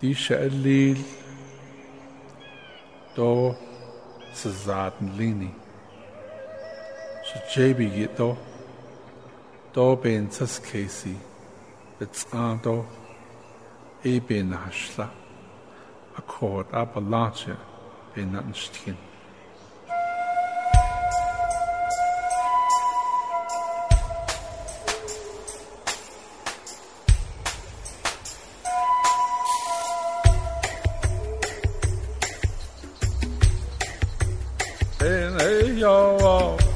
Dí se a líl dó sa zád an líní. Se jébi gi dó dó ben tas cési bit an dó é ben na hasla a cód a ben na an stín. y'all.